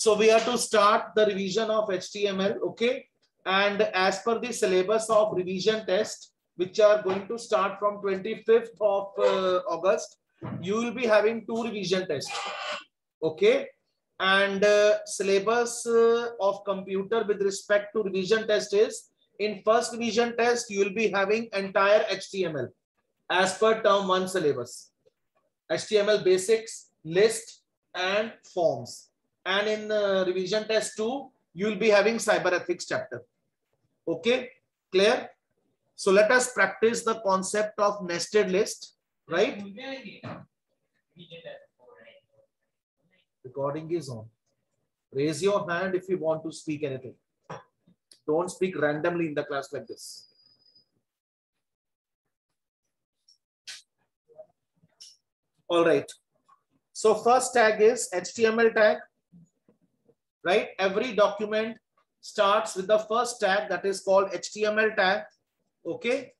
So we are to start the revision of HTML, okay? And as per the syllabus of revision test, which are going to start from 25th of uh, August, you will be having two revision tests, okay? And uh, syllabus uh, of computer with respect to revision test is, in first revision test, you will be having entire HTML as per term one syllabus. HTML basics, list, and forms. And in uh, revision test two, you will be having cyber ethics chapter. Okay, clear? So let us practice the concept of nested list, right? Recording is on. Raise your hand if you want to speak anything. Don't speak randomly in the class like this. All right. So first tag is HTML tag, right? Every document starts with the first tag that is called HTML tag. Okay.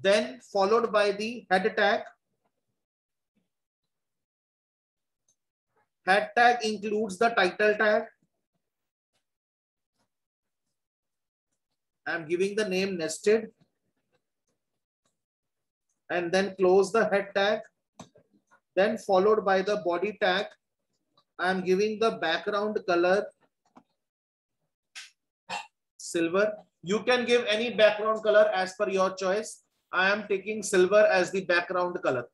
Then followed by the head tag. Head tag includes the title tag. I'm giving the name nested and then close the head tag. Then followed by the body tag. I'm giving the background color silver. You can give any background color as per your choice. I am taking silver as the background color.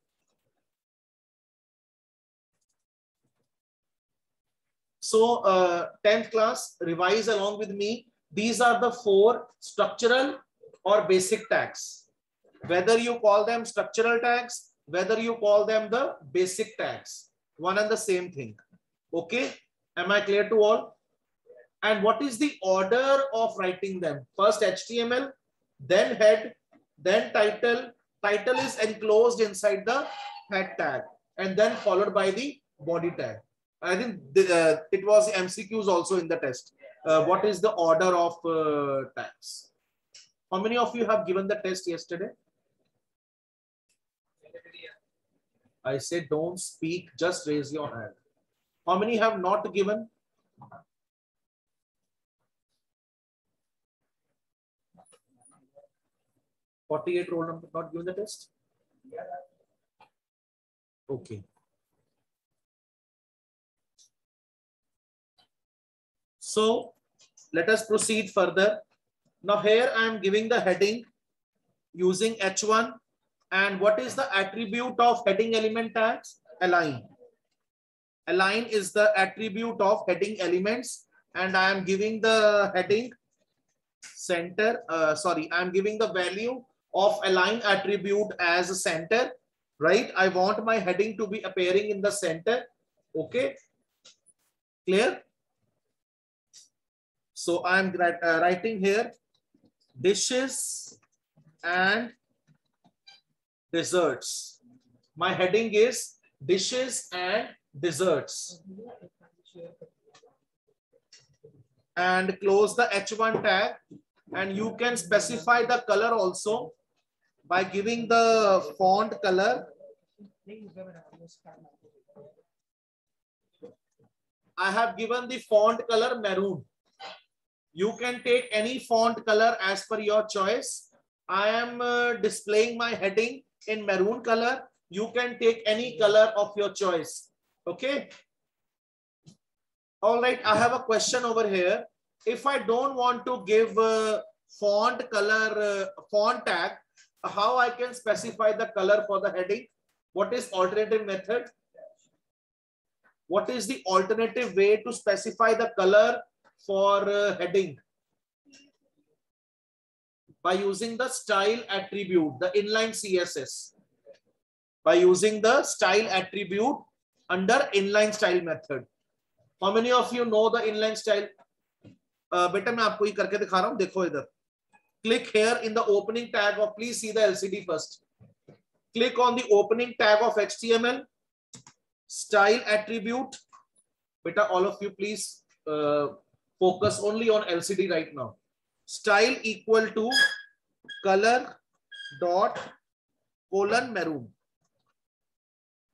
So uh, 10th class, revise along with me. These are the four structural or basic tags. Whether you call them structural tags, whether you call them the basic tags, one and the same thing. Okay, am I clear to all? And what is the order of writing them? First HTML, then head, then title. Title is enclosed inside the head tag and then followed by the body tag. I think the, uh, it was MCQs also in the test. Uh, what is the order of uh, tags? How many of you have given the test yesterday? I say don't speak, just raise your hand. How many have not given? Forty-eight roll number not given the test. Okay. So let us proceed further. Now here I am giving the heading using H1 and what is the attribute of heading element tags? Align. Align is the attribute of heading elements and I am giving the heading center, uh, sorry, I am giving the value of align attribute as a center, right? I want my heading to be appearing in the center. Okay. Clear? So I'm uh, writing here dishes and desserts. My heading is dishes and desserts. And close the H1 tag and you can specify the color also by giving the font color. I have given the font color maroon. You can take any font color as per your choice. I am uh, displaying my heading in maroon color. You can take any color of your choice. Okay. All right. I have a question over here. If I don't want to give uh, font color, uh, font tag, how I can specify the color for the heading? What is alternative method? What is the alternative way to specify the color for uh, heading? by using the style attribute, the inline CSS. By using the style attribute under inline style method. How many of you know the inline style? Uh, बेटा मैं आपको ही करके दिखा रहा हूं देखो इधर click here in the opening tag of please see the LCD first click on the opening tag of HTML style attribute beta all of you please uh, focus only on LCD right now style equal to color dot colon maroon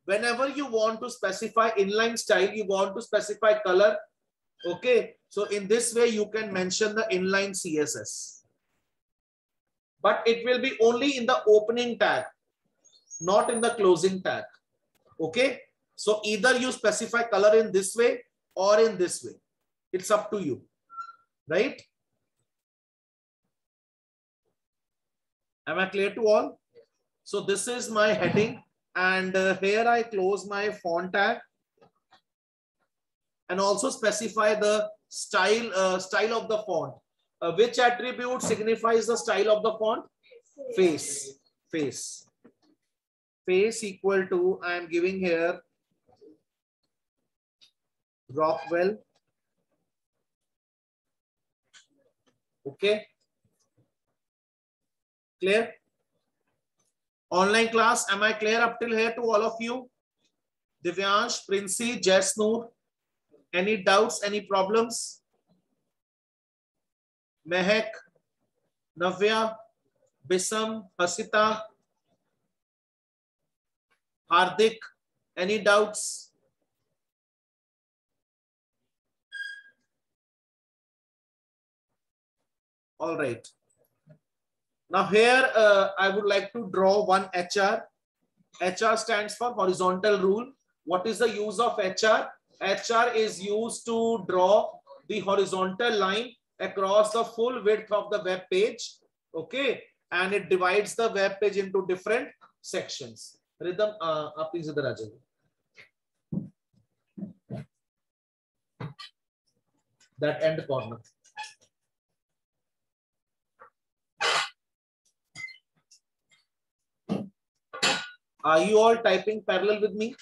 whenever you want to specify inline style, you want to specify color. Okay. So in this way, you can mention the inline CSS. But it will be only in the opening tag, not in the closing tag. Okay. So either you specify color in this way or in this way. It's up to you. Right. Am I clear to all? So this is my heading and uh, here I close my font tag and also specify the style uh, style of the font. Uh, which attribute signifies the style of the font? Face. Face. Face equal to, I am giving here Rockwell. Okay. Clear? Online class, am I clear up till here to all of you? Divyansh, Princey, Jasnoor, any doubts, any problems? Mehak, Navya, Bisam, Hasita, Hardik, any doubts? All right. Now here, uh, I would like to draw one HR. HR stands for horizontal rule. What is the use of HR? HR is used to draw the horizontal line across the full width of the web page. Okay. And it divides the web page into different sections. Rhythm, uh, please, that end corner. Are you all typing parallel with me?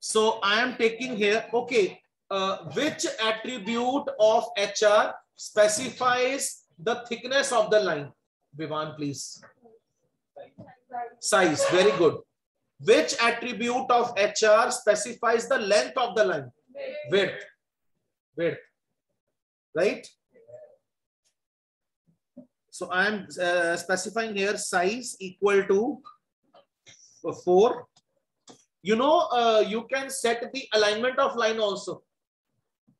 So I am taking here, okay, uh, which attribute of HR specifies the thickness of the line? Vivan, please. Size, very good. Which attribute of HR specifies the length of the line? Width. Width. Right? So I am uh, specifying here size equal to 4. You know, uh, you can set the alignment of line also.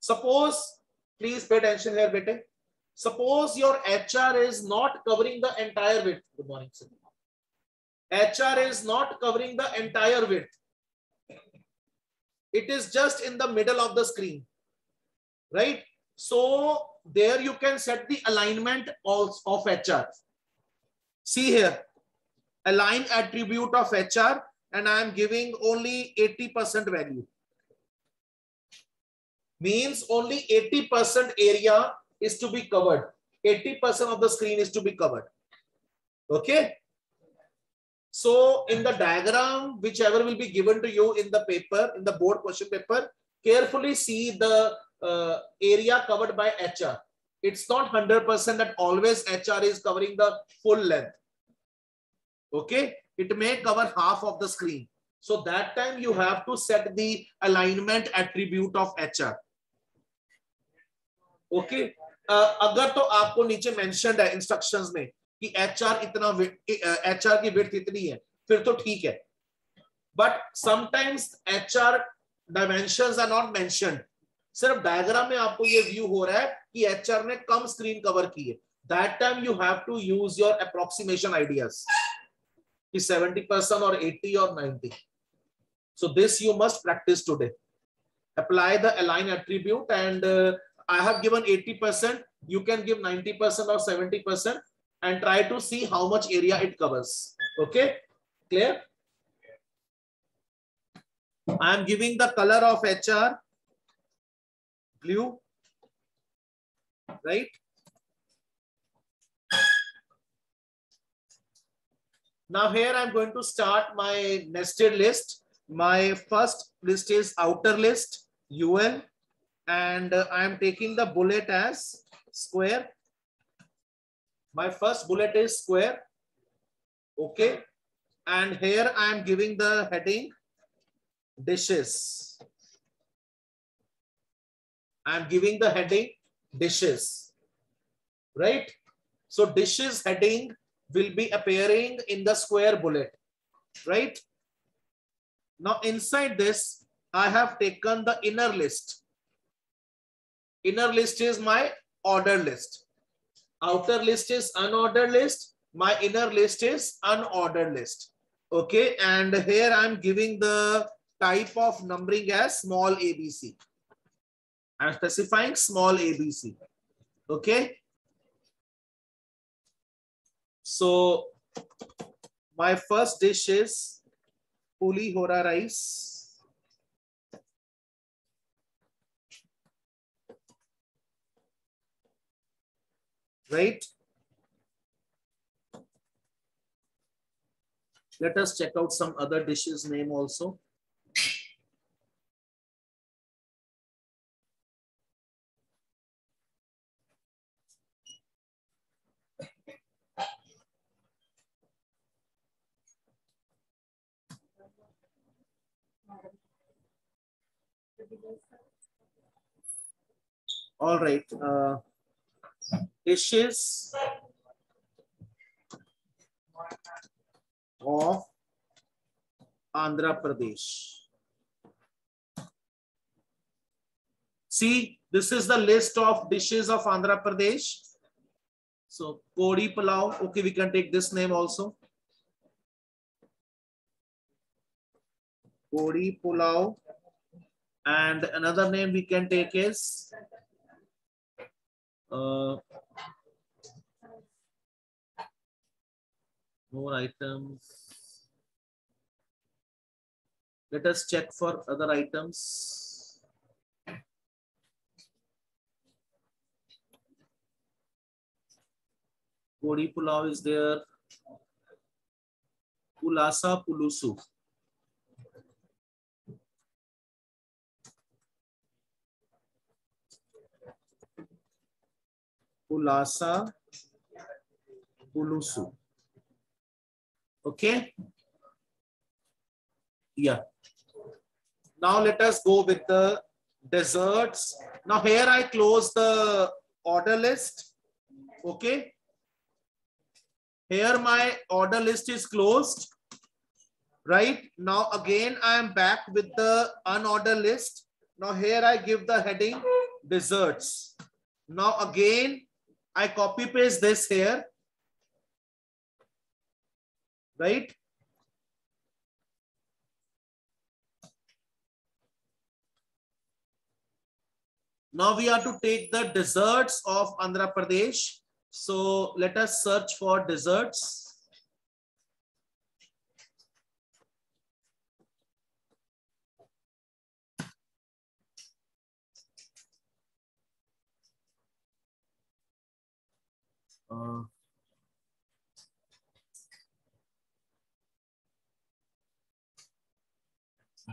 Suppose, please pay attention here, bete. Suppose your HR is not covering the entire width. Good morning, sir. HR is not covering the entire width. It is just in the middle of the screen, right? So there you can set the alignment of, of HR. See here, align attribute of HR and I am giving only 80% value. Means only 80% area is to be covered. 80% of the screen is to be covered. Okay. So in the diagram, whichever will be given to you in the paper, in the board question paper, carefully see the uh, area covered by HR. It's not 100% that always HR is covering the full length. Okay, it may cover half of the screen. So that time you have to set the alignment attribute of HR. Okay, uh, अगर तो आपको नीचे mentioned है instructions में कि HR इतना HR की width इतनी है फिर तो ठीक है but sometimes HR dimensions are not mentioned सिर्फ़ डायग्राम में आपको ये व्यू हो रहा है कि एचआर ने कम स्क्रीन कवर की है that time you have to use your approximation ideas 70% or 80 or 90. So this you must practice today. Apply the align attribute and uh, I have given 80%. You can give 90% or 70% and try to see how much area it covers. Okay, clear? I am giving the color of HR blue, right? Now here I'm going to start my nested list. My first list is outer list, UL, and uh, I'm taking the bullet as square. My first bullet is square. Okay. And here I'm giving the heading dishes. I'm giving the heading dishes, right? So dishes heading will be appearing in the square bullet, right? Now inside this, I have taken the inner list. Inner list is my order list. Outer list is unordered list. My inner list is unordered list. Okay, and here I'm giving the type of numbering as small abc. I'm specifying small abc. Okay. So my first dish is puli hora rice. Right. Let us check out some other dishes name also. All right. Uh, dishes of Andhra Pradesh. See, this is the list of dishes of Andhra Pradesh. So, Kodi Pulao. Okay, we can take this name also. Kodi Pulao. And another name we can take is uh, more items. Let us check for other items. Kodi pulao is there. Pulasa pulusu. Pulasa Pulusu. Okay. Yeah. Now let us go with the desserts. Now here I close the order list. Okay. Here my order list is closed. Right. Now again I am back with the unordered list. Now here I give the heading desserts. Now again I copy paste this here. Right? Now we are to take the desserts of Andhra Pradesh. So let us search for desserts.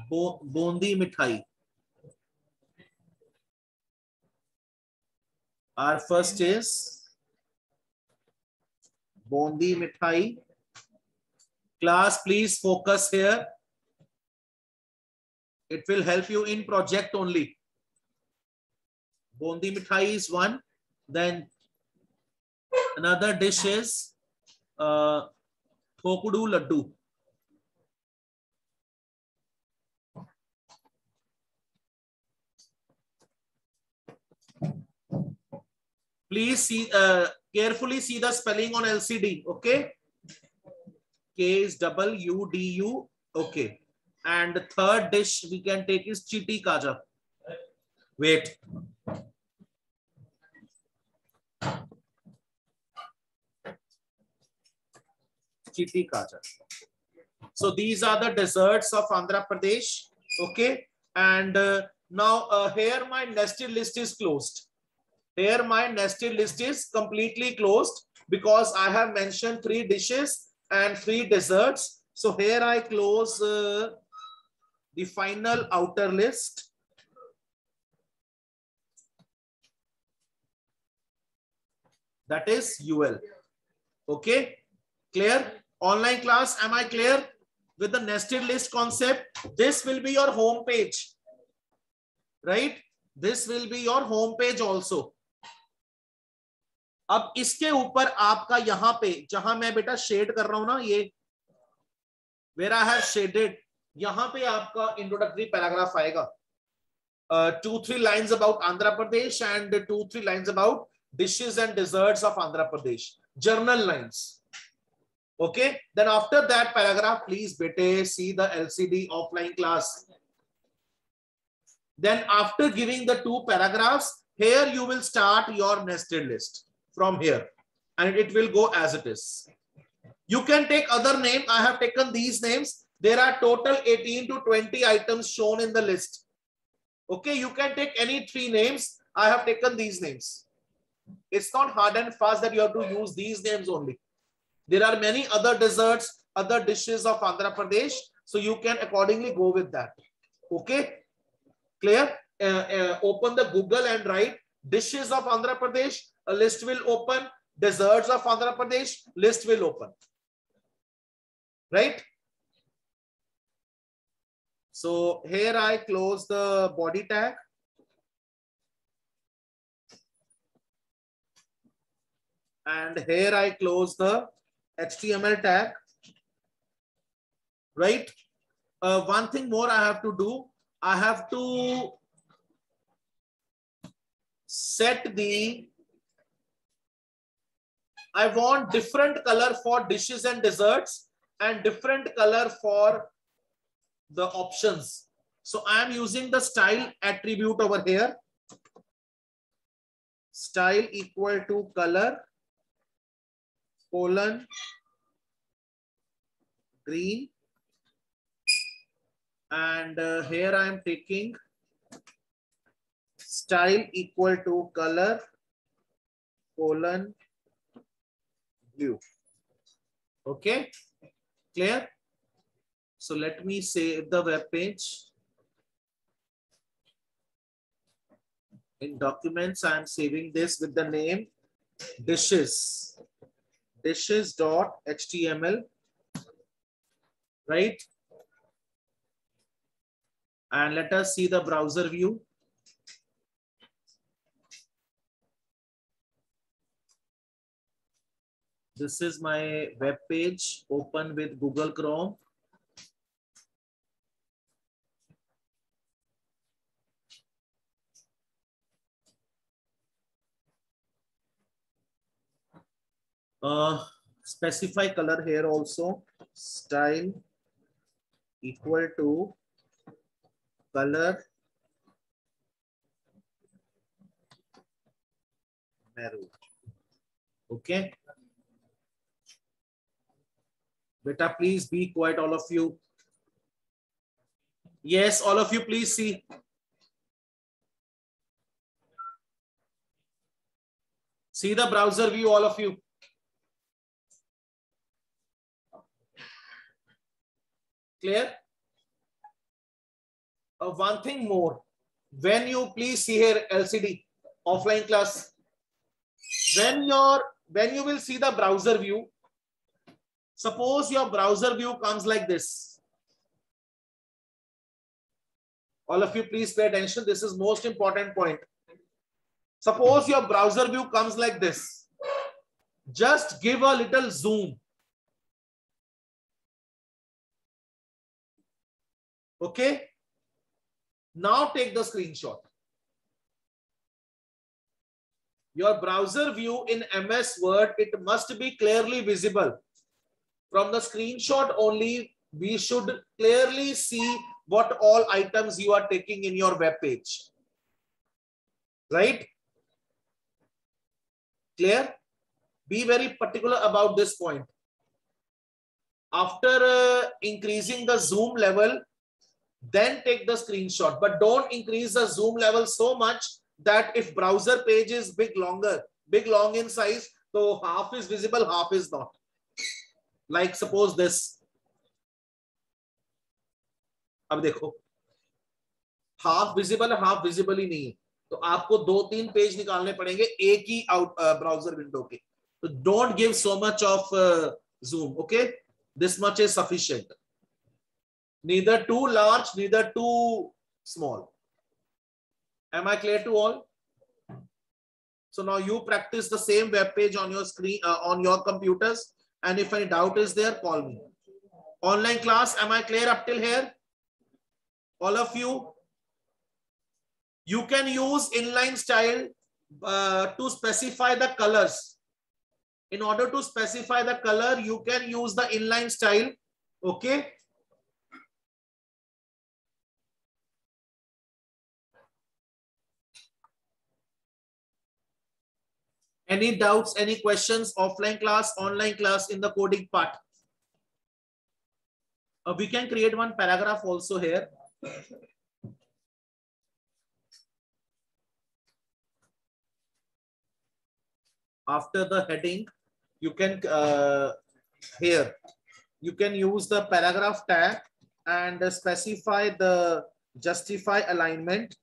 बो, बोंदी मिठाई। Are first is boondi mithai. Class please focus here it will help you in project only boondi mithai is one then Another dish is uh, Thokudu Laddu. Please see, uh, carefully see the spelling on LCD, okay? K is double U D U, okay. And the third dish we can take is Chiti Kaja. Wait. So these are the desserts of Andhra Pradesh. Okay. And uh, now uh, here my nested list is closed. Here my nested list is completely closed because I have mentioned three dishes and three desserts. So here I close uh, the final outer list. That is UL. Okay, clear? Online class am i clear with the nested list concept this will be your home page right this will be your home page also अब इसके ऊपर आपका यहाँ पे जहाँ मैं बेटा shade कर रहा हूँ ना ये वेर हैव शेडेड यहाँ पे आपका इंट्रोडक्टरी पैराग्राफ आएगा two three lines about Andhra Pradesh and two three lines about dishes and desserts of Andhra Pradesh. Journal lines. Okay. Then after that paragraph, please bete see the LCD offline class. Then after giving the two paragraphs, here you will start your nested list from here and it will go as it is. You can take other name. I have taken these names. There are total 18 to 20 items shown in the list. Okay, you can take any three names. I have taken these names. It's not hard and fast that you have to use these names only. There are many other desserts, other dishes of Andhra Pradesh. So you can accordingly go with that. Okay, clear? Uh, uh, open the Google and write dishes of Andhra Pradesh. A list will open. Desserts of Andhra Pradesh. List will open right? So here I close the body tag. And here I close the HTML tag, right? Uh, one thing more I have to do, I have to set the I want different color for dishes and desserts and different color for the options. So I am using the style attribute over here. Style equal to color colon green and uh, here I am taking style equal to color colon blue okay Clear? So let me save the web page. In documents, I'm saving this with the name dishes. Dishes.html. Right? And let us see the browser view. This is my web page open with Google Chrome. Uh, specify color here also. Style equal to color maroon. Okay. Beta, please be quiet, all of you. Yes, all of you, please see. See the browser view, all of you. Clear? Uh, one thing more. When you please see here LCD offline class, when your when you will see the browser view, Suppose your browser view comes like this. All of you please pay attention. This is most important point. Suppose your browser view comes like this. Just give a little zoom. Okay. Now take the screenshot. Your browser view in MS Word, it must be clearly visible. From the screenshot only, we should clearly see what all items you are taking in your web page. Right? Clear? Be very particular about this point. After uh, increasing the zoom level, then take the screenshot. But don't increase the zoom level so much that if browser page is big longer, big long in size, so half is visible, half is not. Like suppose this अब देखो half visible है half visible ही नहीं है तो आपको दो तीन पेज निकालने पड़ेंगे एक ही आउट ब्राउज़र विंडो के तो don't give so much of zoom okay this much is sufficient neither too large, neither too small. Am I clear to all? So now you practice the same web page on your screen, uh, on your computers. And if any doubt is there, call me. Online class, am I clear up till here? All of you? You can use inline style uh, to specify the colors. In order to specify the color, you can use the inline style. Okay. Any doubts, any questions, offline class, online class in the coding part? Uh, we can create one paragraph also here. After the heading, you can, uh, here, you can use the paragraph tag and specify the justify alignment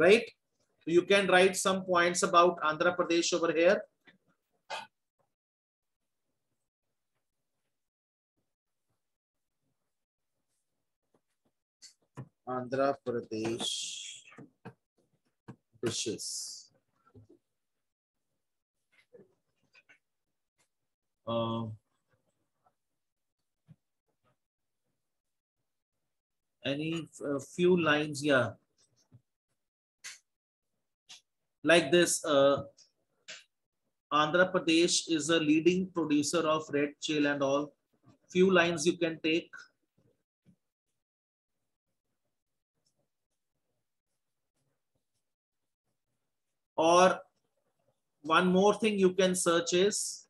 right? You can write some points about Andhra Pradesh over here. Andhra Pradesh dishes. Uh, any uh, few lines, yeah like this, uh, Andhra Pradesh is a leading producer of red chill and all. Few lines you can take. Or one more thing you can search is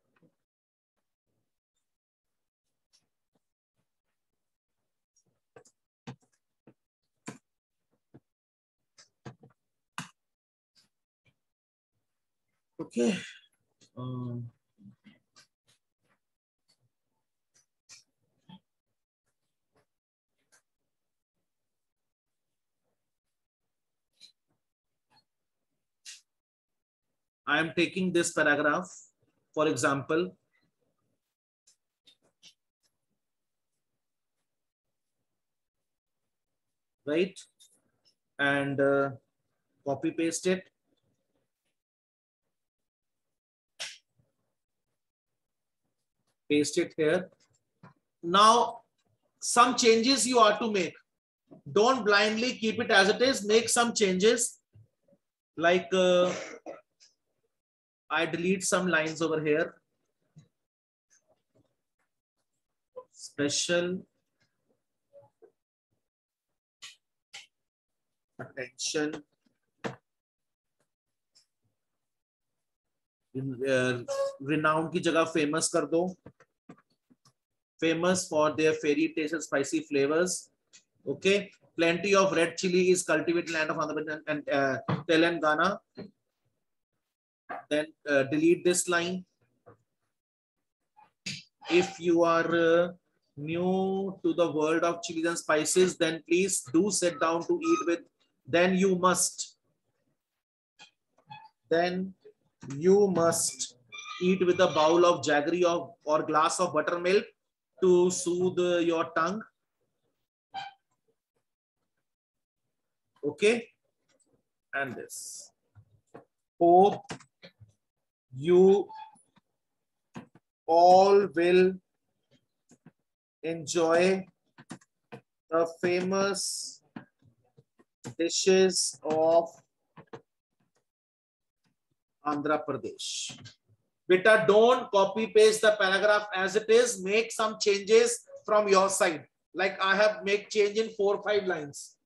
Okay. Um, I am taking this paragraph, for example, right? And uh, copy paste it. Paste it here. Now, some changes you are to make. Don't blindly keep it as it is. Make some changes. Like uh, I delete some lines over here. Special attention renowned की जगह famous कर दो। Famous for their fiery taste and spicy flavours okay plenty of red chilli is cultivated land of Andhra Pradesh and Telangana then delete this line if you are new to the world of chillies and spices then please do set down to eat with then you must then you must eat with a bowl of jaggery or, or glass of buttermilk to soothe your tongue. Okay. And this. Hope you all will enjoy the famous dishes of Andhra Pradesh. Beta, don't copy paste the paragraph as it is. Make some changes from your side. Like I have make change in four or five lines.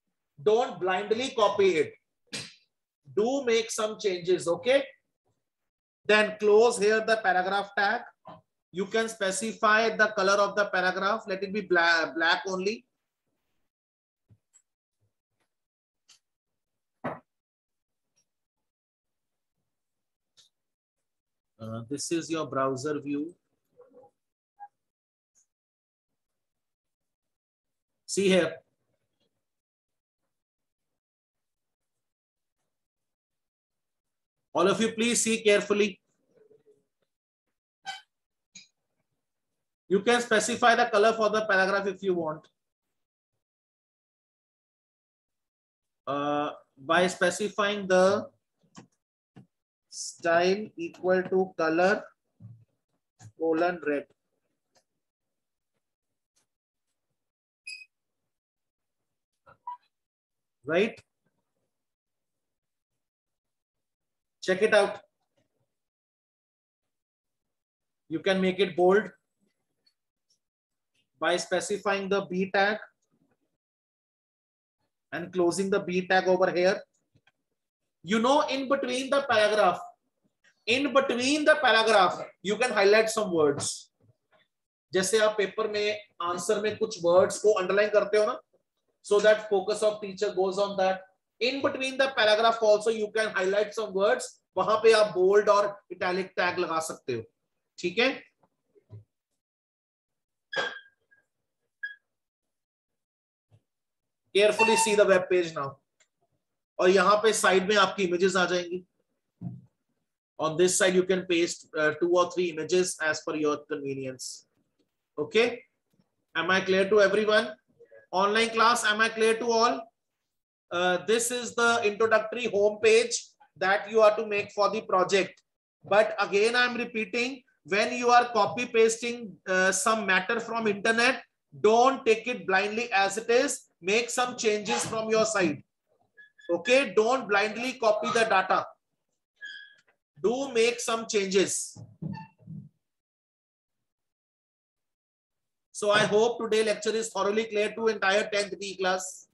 Don't blindly copy it. Do make some changes, okay? Then close here the paragraph tag. You can specify the color of the paragraph. Let it be black, black only. Uh, this is your browser view. See here. All of you, please see carefully. You can specify the color for the paragraph if you want. Uh, by specifying the style equal to color colon red. Right? Check it out. You can make it bold by specifying the B tag and closing the B tag over here. you know, in between the paragraph, in between the paragraph, you can highlight some words. जैसे आप paper में answer में कुछ words को underline करते हो ना so that focus of teacher goes on that in between the paragraph also you can highlight some words वहाँ पे आप बोल्ड और इटैलिक टैग लगा सकते हो। ठीक है? Carefully see the web page now और यहाँ पे साइड में आपकी इमेजेस आ जाएँगी। On this side you can paste two और three images as per your convenience okay am I clear to everyone online class am I clear to all this is the introductory home page that you are to make for the project but again I am repeating when you are copy pasting some matter from internet don't take it blindly as it is make some changes from your side Okay, don't blindly copy the data. Do make some changes. So I hope today lecture is thoroughly clear to entire 10th B class.